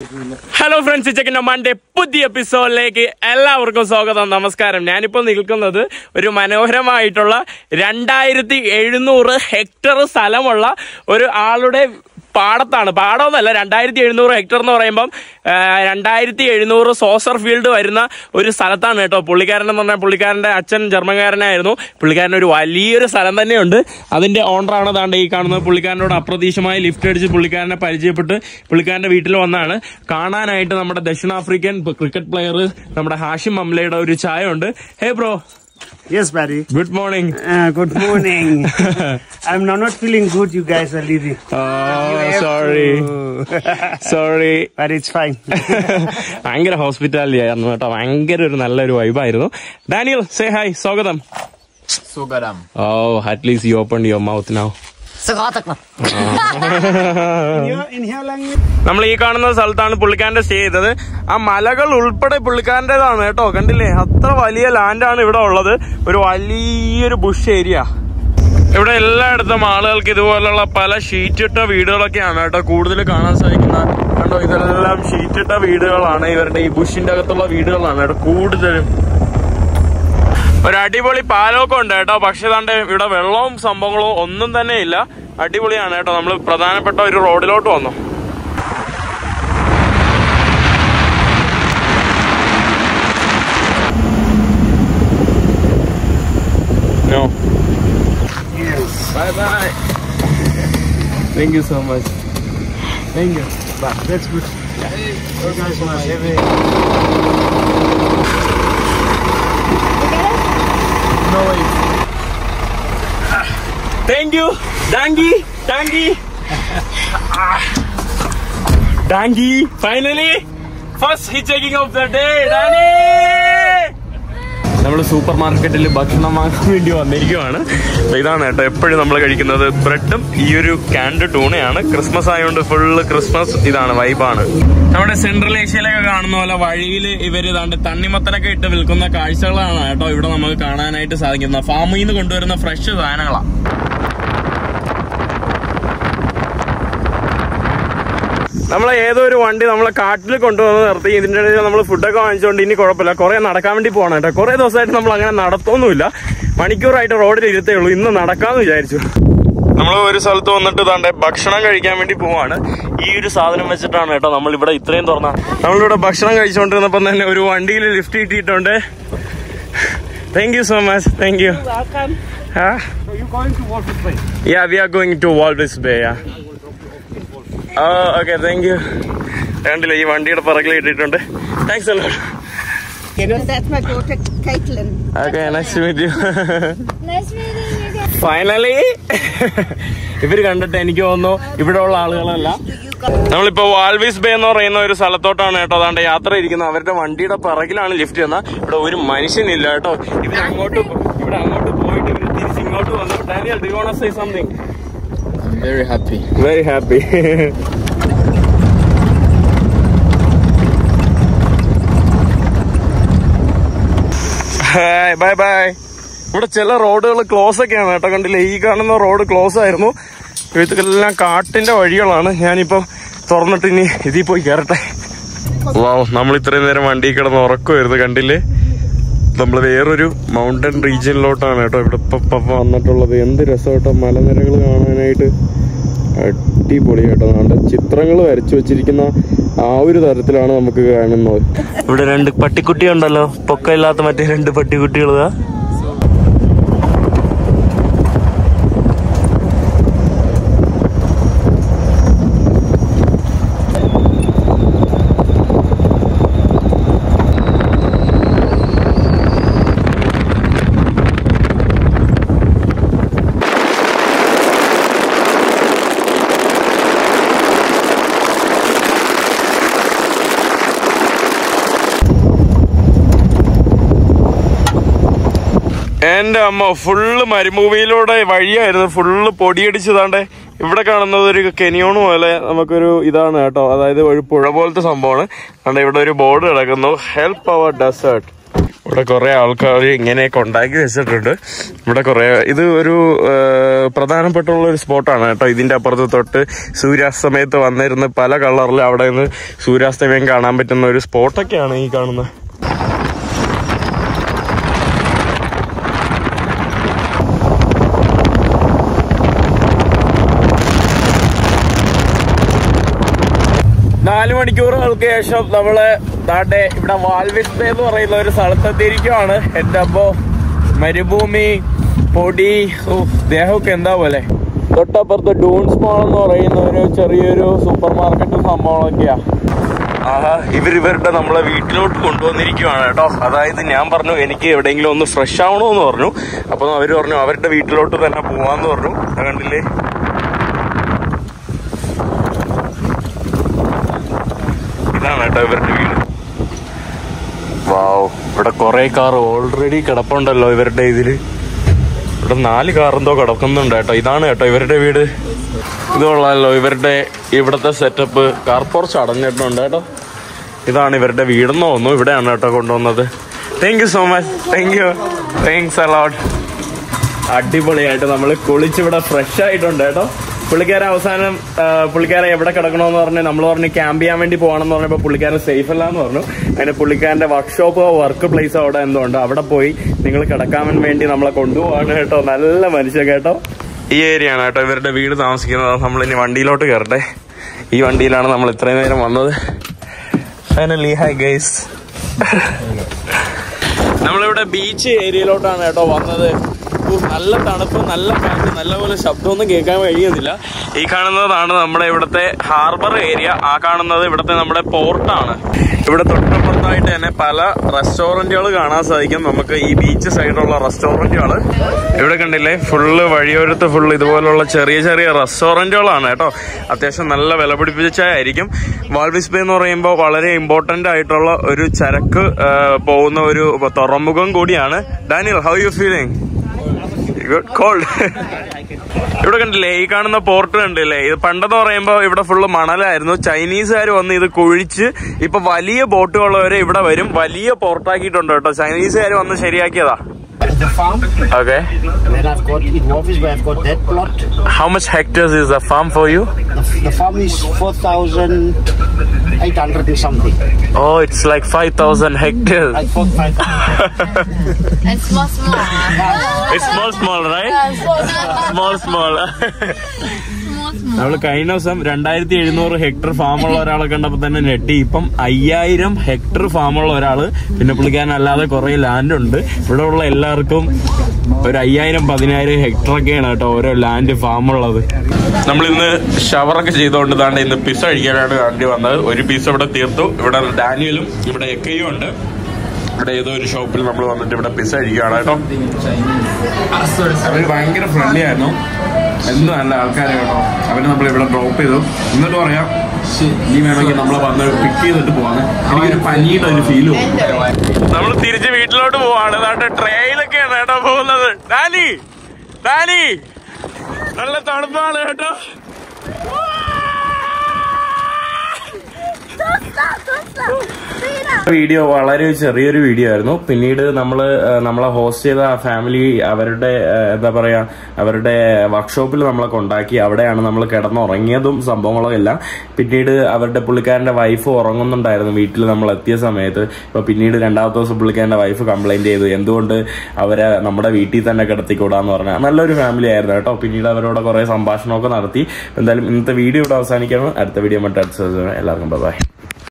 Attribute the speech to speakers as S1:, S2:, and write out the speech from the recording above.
S1: Hello friends ചെക്കിന്റെ Monday പുതിയ എപ്പിസോഡിലേക്ക് എല്ലാവർക്കും സ്വാഗതം. നമസ്കാരം. ഞാനിപ്പോൾ നിൽക്കുന്നത് ഒരു മനോഹരമായിട്ടുള്ള രണ്ടായിരത്തി എഴുന്നൂറ് ഹെക്ടർ സ്ഥലമുള്ള ഒരു ആളുടെ പാടത്താണ്. പാടമൊന്നുമല്ല രണ്ടായിരത്തി എഴുന്നൂറ് ഹെക്ടർ എന്ന് പറയുമ്പം രണ്ടായിരത്തി എഴുന്നൂറ് സോസർ ഫീൽഡ് വരുന്ന ഒരു സ്ഥലത്താണ് കേട്ടോ. പുള്ളിക്കാരൻ എന്ന് പറഞ്ഞാൽ പുള്ളിക്കാരന്റെ അച്ഛൻ ജർമ്മൻകാരനായിരുന്നു പുള്ളിക്കാരൻ ഒരു വലിയൊരു സ്ഥലം തന്നെയുണ്ട്. അതിന്റെ ഓണറാണ് താണ്ട് ഈ കാണുന്നത്. പുള്ളിക്കാരനോട് അപ്രതീക്ഷമായി ലിഫ്റ്റ് അടിച്ച് പുള്ളിക്കാരനെ പരിചയപ്പെട്ട് പുള്ളിക്കാരന്റെ വീട്ടിൽ വന്നാണ്. കാണാനായിട്ട് നമ്മുടെ ദക്ഷിണാഫ്രിക്കൻ ക്രിക്കറ്റ് പ്ലെയർ നമ്മുടെ ഹാഷിം മംലയുടെ ഒരു ചായ ഉണ്ട്. Hey bro
S2: Yes, buddy.
S1: Good morning
S2: Uh, good morning. I'm now not feeling good. You guys are leaving.
S1: Sorry sorry
S2: But it's fine.
S1: ഭയങ്കര ഹോസ്പിറ്റാലിറ്റി ആയിരുന്നു കേട്ടോ ഭയങ്കര ഒരു നല്ലൊരു വൈബായിരുന്നു ഡാനിയൽ സേ ഹായ് സ്വാഗതം
S3: Sugaram.
S1: Oh at least you open your mouth now നമ്മൾ ഈ കാണുന്ന സ്ഥലത്താണ് പുള്ളിക്കാരന്റെ സ്റ്റേ ചെയ്തത്. ആ മലകൾ ഉൾപ്പെടെ പുള്ളിക്കാരന്റെതാണ് കേട്ടോ. കണ്ടില്ലേ? അത്ര വലിയ ലാൻഡാണ് ഇവിടെ ഉള്ളത്. ഒരു വലിയൊരു ബുഷ് ഏരിയ ഇവിടെ എല്ലായിടത്തും ആളുകൾക്ക് ഇതുപോലുള്ള പല ഷീറ്റിട്ട വീടുകളൊക്കെയാണ് കേട്ടോ കൂടുതൽ കാണാൻ സാധിക്കുന്ന കണ്ടോ? ഇതെല്ലാം ഷീറ്റിട്ട വീടുകളാണ്. ഇവരുടെ ഈ ബുഷിന്റെ അകത്തുള്ള വീടുകളാണ് കേട്ടോ കൂടുതലും. ഒരു അടിപൊളി പാലമൊക്കെ ഉണ്ട് കേട്ടോ പക്ഷെ തണ്ട് ഇവിടെ വെള്ളവും സംഭവങ്ങളും ഒന്നും തന്നെ ഇല്ല അടിപൊളിയാണ് കേട്ടോ നമ്മൾ പ്രധാനപ്പെട്ട ഒരു റോഡിലോട്ട് വന്നു. Bye bye. Thank you so much. Thank you.
S2: Bye. that's good. You guys must have a...
S1: No way. Thank you. Dangi. Dangi. Dangi. Finally. First hitchhiking of the day. Danny. നമ്മൾ സൂപ്പർ മാർക്കറ്റിൽ ഭക്ഷണം വാങ്ങാൻ വേണ്ടി വന്നിരിക്കുവാണ്. ഇതാണ് കേട്ടോ എപ്പോഴും നമ്മൾ കഴിക്കുന്നത് ബ്രെഡും ഈ ഒരു ക്യാൻഡ് ടൂണയാണ്. ക്രിസ്മസ് ആയതുകൊണ്ട് ഫുള്ള് ക്രിസ്മസ് ഇതാണ് വൈബാണ്. നമ്മുടെ സെൻട്രൽ ഏഷ്യയിലൊക്കെ കാണുന്ന പോലെ വഴിയിൽ ഇവർ ഇതാണ്ട് തണ്ണിമത്തനൊക്കെ ഇട്ട് വിൽക്കുന്ന കാഴ്ചകളാണ് കേട്ടോ ഇവിടെ നമുക്ക് കാണാനായിട്ട് സാധിക്കുന്നത്. ഫാമിൽ നിന്ന് കൊണ്ടുവരുന്ന ഫ്രഷ് സാധനങ്ങളാണ് നമ്മളെ ഏതോ ഒരു വണ്ടി നമ്മളെ കാട്ടിൽ കൊണ്ടുവന്ന് നിർത്തി ഇതിന്റെ ഇടയിൽ നമ്മൾ ഫുഡൊക്കെ വാങ്ങിച്ചുകൊണ്ട് ഇനി കുഴപ്പമില്ല. കുറെ നടക്കാൻ വേണ്ടി പോകണം കേട്ടോ. കുറെ ദിവസമായിട്ട് നമ്മൾ അങ്ങനെ നടത്തൊന്നുമില്ല. മണിക്കൂറായിട്ട് റോഡിൽ ഇരുത്തേ ഉള്ളൂ. ഇന്ന് നടക്കാന്ന് വിചാരിച്ചു. നമ്മൾ ഒരു സ്ഥലത്ത് വന്നിട്ട് താണ്ടെ ഭക്ഷണം കഴിക്കാൻ വേണ്ടി പോവാണ്. ഈ ഒരു സാധനം വെച്ചിട്ടാണ് കേട്ടോ നമ്മൾ ഇവിടെ ഇത്രയും തുറന്ന. നമ്മളിവിടെ ഭക്ഷണം കഴിച്ചുകൊണ്ടിരുന്നപ്പം തന്നെ ഒരു വണ്ടിയിൽ ലിഫ്റ്റ് കിട്ടിയിട്ടുണ്ട്. Thank you so much thank you
S2: yeah we are going to Walford bay
S1: Yeah, we thank you. കണ്ടില്ല ഈ വണ്ടിയുടെ പിറകിൽ ഇട്ടിട്ടുണ്ട് താങ്ക്സ് അല്ലോ. ഓക്കെ ഫൈനലി ഇവർ കണ്ടിട്ട് എനിക്ക് തോന്നുന്നു ഇവിടെ ഉള്ള ആളുകളല്ല നമ്മളിപ്പോ വാൽവിസ് ബേ എന്ന് പറയുന്ന ഒരു സ്ഥലത്തോട്ടാണ് കേട്ടോ അതാണ്ട് യാത്ര ഇരിക്കുന്നത് അവരുടെ വണ്ടിയുടെ പിറകിലാണ് ലിഫ്റ്റ് ചെയ്യുന്നത്. ഇവിടെ ഒരു മനുഷ്യനില്ല കേട്ടോ. ഇവിടെ അങ്ങോട്ട് പോ- ഇവിടെ അങ്ങോട്ട് പോയിട്ട് ഇവർ തിരിച്ച് ഇങ്ങോട്ട് വന്നു. Daniel do you say something
S3: I'm very happy.
S1: Very very happy bye bye ഇവിടെ ചില റോഡുകൾ ക്ലോസ് ഒക്കെയാണ് കേട്ടോ. കണ്ടില്ലേ? ഈ കാണുന്ന റോഡ് ക്ലോസ് ആയിരുന്നു. ഇതെല്ലാം കാട്ടിന്റെ വഴികളാണ്. ഞാനിപ്പോ തുറന്നിട്ട് ഇനി ഇതിൽ പോയി കയറട്ടെ. വാവ് നമ്മൾ ഇത്രയും നേരം വണ്ടി കിടന്ന് ഉറക്കുമായിരുന്നു കണ്ടില്ലേ? നമ്മൾ വേറൊരു മൗണ്ടൻ റീജിയനിലോട്ടാണ് കേട്ടോ. ഇവിടെ ഇപ്പൊ വന്നിട്ടുള്ളത്. എന്ത് രസം കേട്ടോ. മലനിരകൾ കാണാനായിട്ട് അടിപൊളി കേട്ടോ. നമ്മുടെ ചിത്രങ്ങൾ വരച്ചു വെച്ചിരിക്കുന്ന ആ ഒരു തരത്തിലാണ് നമുക്ക് കാണുന്നത്. ഇവിടെ രണ്ട് പട്ടിക്കുട്ടി ഉണ്ടല്ലോ പൊക്കമില്ലാത്ത മറ്റേ രണ്ട് പട്ടിക്കുട്ടികൾ എന്റെ അമ്മ ഫുള്ള് മരുഭൂമിയിലൂടെ വഴിയായിരുന്നു. ഫുള്ള് പൊടിയടിച്ചതാണ്ട്. ഇവിടെ കാണുന്നത് ഒരു കെനിയോൺ പോലെ നമുക്കൊരു ഇതാണ് കേട്ടോ. അതായത് ഒരു പുഴ പോലത്തെ സംഭവമാണ്. അതുകൊണ്ട് ഇവിടെ ഒരു ബോർഡ് കിടക്കുന്നു. ഹെൽപ്പ് അവർ ഡെസേർട്ട് ഇവിടെ കുറേ ആൾക്കാർ ഇങ്ങനെയൊക്കെ ഉണ്ടാക്കി വെച്ചിട്ടുണ്ട്. ഇവിടെ കുറേ ഇത് ഒരു പ്രധാനപ്പെട്ടുള്ള ഒരു സ്പോട്ടാണ് കേട്ടോ. ഇതിന്റെ അപ്പുറത്ത് തൊട്ട് സൂര്യാസ്തമയത്ത് വന്നിരുന്ന് പല കളറിൽ അവിടെ നിന്ന് സൂര്യാസ്തമയം കാണാൻ പറ്റുന്ന ഒരു സ്പോട്ടൊക്കെയാണ് ഈ കാണുന്നത്. നാല് മണിക്കൂറുകൾക്ക് ശേഷം നമ്മൾ താട്ടെ ഇവിടെ വാൽവിസ്ത എന്ന് പറയുന്ന ഒരു സ്ഥലത്തെത്തിയിരിക്കുവാണ്. എന്റെ അപ്പോ മരുഭൂമി പൊടി ദേഹമൊക്കെ എന്താ പോലെ? തൊട്ടപ്പുറത്ത് ഡൂൺസ് മോൾ എന്ന് പറയുന്ന ഒരു ചെറിയൊരു സൂപ്പർ മാർക്കറ്റും സംഭവങ്ങളൊക്കെയാ. ആഹാ ഇവർ നമ്മളെ വീട്ടിലോട്ട് കൊണ്ടുവന്നിരിക്കുവാണ് കേട്ടോ. അതായത് ഞാൻ പറഞ്ഞു എനിക്ക് എവിടെയെങ്കിലും ഒന്ന് ഫ്രഷ് ആവണമെന്ന് പറഞ്ഞു. അപ്പൊ അവർ പറഞ്ഞു അവരുടെ വീട്ടിലോട്ട് തന്നെ പോവാന്ന് പറഞ്ഞു. കണ്ടില്ലേ? ഇതാണ് കേട്ടോ ഇവരുടെ വീട്. വാവ് ഇവിടെ കുറെ കാർ ഓൾറെഡി കിടപ്പുണ്ടല്ലോ ഇവരുടെ ഇതിൽ. ഇവിടെ നാല് കാർ എന്തോ കിടക്കുന്നുണ്ട് കേട്ടോ. ഇതാണ് കേട്ടോ ഇവരുടെ വീട്. ഇത് കൊള്ളാമല്ലോ ഇവരുടെ ഇവിടുത്തെ സെറ്റപ്പ് കാർ പോർച്ച് അടഞ്ഞിട്ടുണ്ട് കേട്ടോ. ഇതാണ് ഇവരുടെ വീടെന്ന് തോന്നുന്നു. ഇവിടെയാണ് കേട്ടോ കൊണ്ടുവന്നത്. Thank you so much thank you thanks a lot അടിപൊളിയായിട്ട് നമ്മൾ കുളിച്ചിവിടെ ഫ്രഷ് ആയിട്ടുണ്ട് കേട്ടോ. പുള്ളിക്കാരൻ അവസാനം പുള്ളിക്കാരെ പുള്ളിക്കാരൻ എവിടെ കിടക്കണമെന്ന് പറഞ്ഞ് നമ്മൾ പറഞ്ഞു ക്യാമ്പ് ചെയ്യാൻ വേണ്ടി പോകണമെന്ന് പറഞ്ഞപ്പോൾ പുള്ളിക്കാരൻ സേഫ് അല്ല എന്ന് പറഞ്ഞു. അങ്ങനെ പുള്ളിക്കാരന്റെ വർക്ക്ഷോപ്പോ വർക്ക് പ്ലേസോ അവിടെ എന്തോ ഉണ്ട്. അവിടെ പോയി നിങ്ങൾ കിടക്കാൻ വേണ്ടി നമ്മളെ കൊണ്ടുപോവാണ് കേട്ടോ. നല്ല മനുഷ്യ കേട്ടോ. ഈ ഏരിയ ആണ് കേട്ടോ ഇവരുടെ വീട് താമസിക്കുന്നത്. നമ്മൾ ഇനി വണ്ടിയിലോട്ട് കയറട്ടെ. ഈ വണ്ടിയിലാണ് നമ്മൾ ഇത്രയും നേരം വന്നത്. ഫൈനലി ഹൈ ഗൈസ് നമ്മളിവിടെ ബീച്ച് ഏരിയയിലോട്ടാണ് കേട്ടോ വന്നത്. നല്ല തണുപ്പ് നല്ല കാറ്റ് നല്ലപോലെ ശബ്ദമൊന്നും കേൾക്കാൻ കഴിയുന്നില്ല. ഈ കാണുന്നതാണ് നമ്മുടെ ഇവിടുത്തെ ഹാർബർ ഏരിയ. ആ കാണുന്നത് ഇവിടുത്തെ നമ്മുടെ പോർട്ടാണ്. ഇവിടെ തൊട്ടപ്പുറത്തായിട്ട് തന്നെ പല റെസ്റ്റോറന്റുകൾ കാണാൻ സാധിക്കും. നമുക്ക് ഈ ബീച്ച് സൈഡിലുള്ള റെസ്റ്റോറന്റുകൾ ഇവിടെ കണ്ടില്ലേ? ഫുള്ള് വഴിയോരത്ത് ഫുള്ള് ഇതുപോലുള്ള ചെറിയ ചെറിയ റെസ്റ്റോറന്റുകളാണ് കേട്ടോ. അത്യാവശ്യം നല്ല വില പിടിപ്പിച്ചായിരിക്കും വാൾവിസ് ബേ എന്ന് പറയുമ്പോൾ വളരെ ഇമ്പോർട്ടന്റ് ആയിട്ടുള്ള ഒരു ചരക്ക് പോകുന്ന ഒരു തുറമുഖം കൂടിയാണ്. Daniel how you feeling good cold ഇവിടെ കണ്ടില്ലേ ഈ കാണുന്ന പോർട്ട് കണ്ടില്ലേ? ഇത് പണ്ടെന്ന് പറയുമ്പോ ഇവിടെ ഫുള്ള് മണലായിരുന്നു. ചൈനീസുകാർ വന്ന് ഇത് കുഴിച്ച് ഇപ്പൊ വലിയ ബോട്ടുകളുള്ളവരെ ഇവിടെ വരും. വലിയ പോർട്ടാക്കിയിട്ടുണ്ട് കേട്ടോ. ചൈനീസുകാർ വന്ന് ശരിയാക്കിയതാ. Okay
S4: And then I've got in Wolfies where I've got that plot.
S1: How much hectares is the farm for you
S4: The, the farm is 4,800 and something.
S1: Oh it's like five thousand hectares
S4: Like 4, 5,000.
S5: And small, small.
S1: right? Small small right small small നമ്മൾ കഴിഞ്ഞ ദിവസം രണ്ടായിരത്തി എഴുന്നൂറ് hectare ഫാമുള്ള ഒരാളെ കണ്ടപ്പോൾ തന്നെ നെട്ടി. ഇപ്പം അയ്യായിരം ഹെക്ടർ ഫാമുള്ള ഒരാൾ. പിന്നെ പുള്ളിക്കാരൻ അല്ലാതെ കുറെ ലാൻഡ് ഉണ്ട്. ഇവിടെ ഉള്ള എല്ലാവർക്കും ഒരു അയ്യായിരം പതിനായിരം ഹെക്ടർ ഒക്കെയാണ് കേട്ടോ ഓരോ ലാൻഡ് ഫാമുള്ളത് നമ്മൾ ഇന്ന് ഷവറൊക്കെ ചെയ്തുകൊണ്ട് താണ്ട് ഇന്ന് പിസ കഴിക്കാനാണ് വേണ്ടി വന്നത്. ഒരു പിസ്സ ഇവിടെ തീർത്തു. ഇവിടെ ഡാനിയലും ഇവിടെ എക്കയും ഉണ്ട്. ഇവിടെ ഏതോ ഒരു ഷോപ്പിൽ നമ്മൾ വന്നിട്ട് ഇവിടെ പിസ കഴിക്കുകയാണ് കേട്ടോ. അവർ ഭയങ്കര ഫ്രണ്ട്ലി ആയിരുന്നു. എന്ത് നല്ല ആൾക്കാരെ കേട്ടോ. അവർ നമ്മൾ ഇവിടെ ഡ്രോപ്പ് ചെയ്തു. എന്നിട്ട് പറയാം നീ വേണമെങ്കിൽ നമ്മളെ വന്ന് പിക്ക് ചെയ്തിട്ട് പോവാണ് എനിക്കൊരു പനിയുടെ ഒരു ഫീൽ നമ്മൾ തിരിച്ച് വീട്ടിലോട്ട് പോവാണ്. നാട്ടെ ട്രെയിനൊക്കെയാണ് കേട്ടോ പോകുന്നത്. ഡാനി ഡാനി. നല്ല തണുപ്പാണ് കേട്ടോ. വീഡിയോ വളരെ ചെറിയൊരു വീഡിയോ ആയിരുന്നു. പിന്നീട് നമ്മൾ നമ്മളെ ഹോസ്റ്റ് ചെയ്ത ഫാമിലി അവരുടെ എന്താ പറയാ അവരുടെ വർക്ക്ഷോപ്പിൽ നമ്മളെ കൊണ്ടാക്കി. അവിടെയാണ് നമ്മൾ കിടന്നുറങ്ങിയതും സംഭവങ്ങളും എല്ലാം. പിന്നീട് അവരുടെ പുള്ളിക്കാരന്റെ വൈഫ് ഉറങ്ങുന്നുണ്ടായിരുന്നു വീട്ടിൽ നമ്മൾ എത്തിയ സമയത്ത്. ഇപ്പൊ പിന്നീട് രണ്ടാമത്തെ ദിവസം പുള്ളിക്കാരന്റെ വൈഫ് കംപ്ലൈന്റ് ചെയ്തു. എന്തുകൊണ്ട് അവരെ നമ്മുടെ വീട്ടിൽ തന്നെ കിടത്തിക്കൂടാന്ന് പറഞ്ഞാൽ നല്ലൊരു ഫാമിലി ആയിരുന്നു കേട്ടോ. പിന്നീട് അവരോട് കുറെ സംഭാഷണമൊക്കെ നടത്തി. എന്തായാലും ഇന്നത്തെ വീഡിയോ ഇവിടെ അവസാനിക്കണം അടുത്ത വീഡിയോ മറ്റേ അടുത്ത എല്ലാവർക്കും ബൈ